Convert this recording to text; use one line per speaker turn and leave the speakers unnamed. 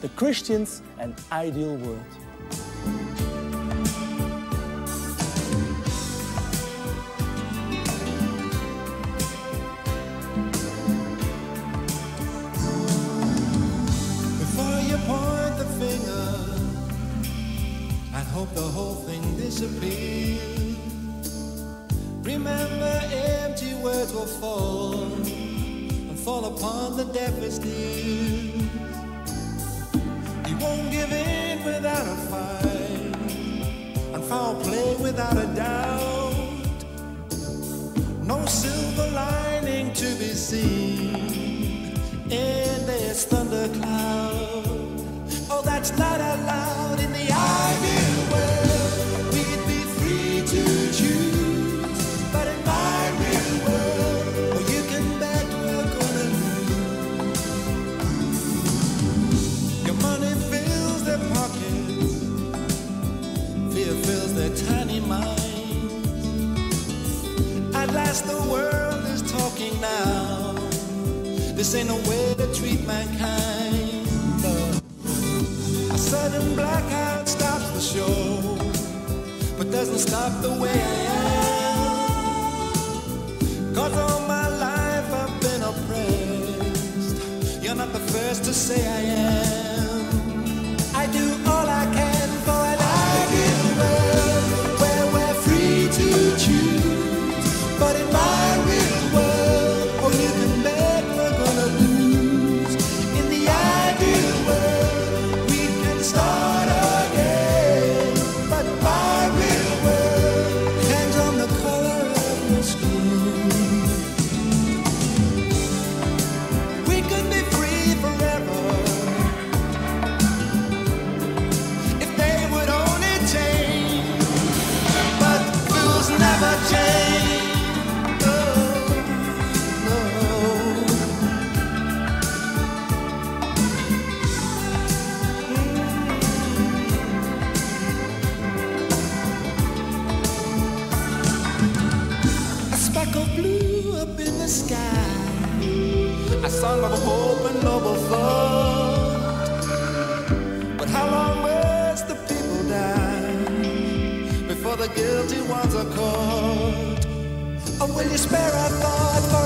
the Christians and ideal world.
Before you point the finger, I'd hope the whole thing disappears. Remember, empty words will fall and fall upon the deafest ears. Won't give in without a fight, and foul play without a doubt. No silver lining to be seen in this thundercloud. Last, the world is talking now. This ain't no way to treat mankind. A sudden blackout stops the show, but doesn't stop the way I am. But in my Of blue up in the sky. A song of hope and noble thought. But how long must the people die before the guilty ones are caught? Or will you spare a thought